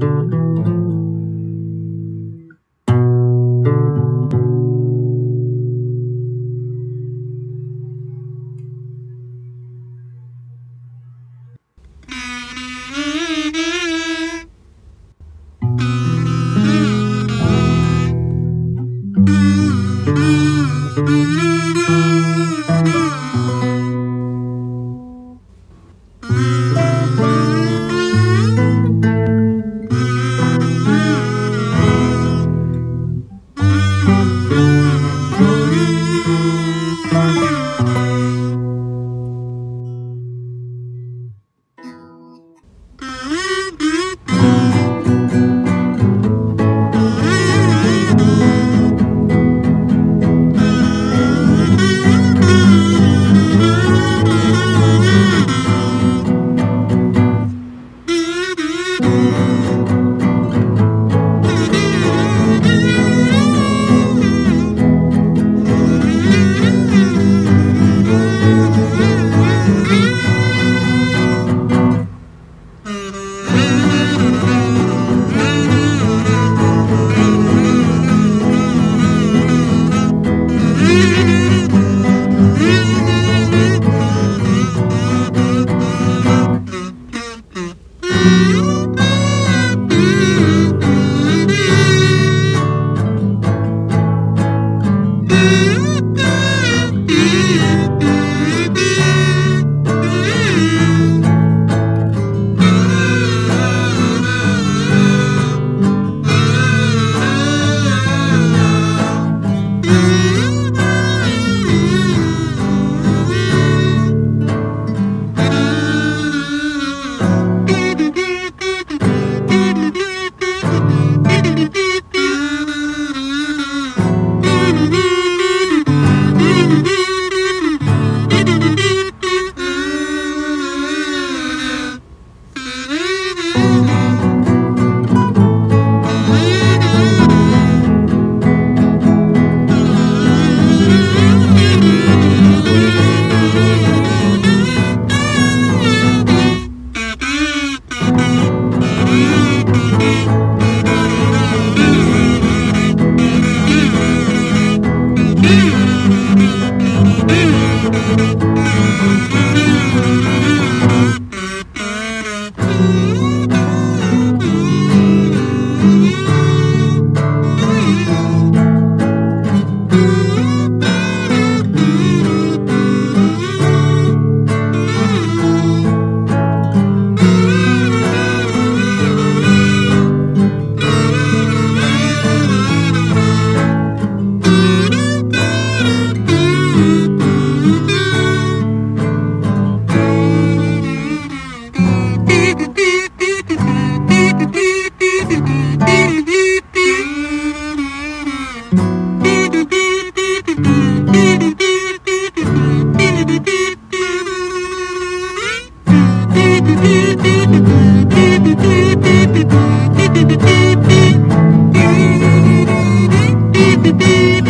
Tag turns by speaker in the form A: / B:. A: Thank you.
B: you. Beep, beep.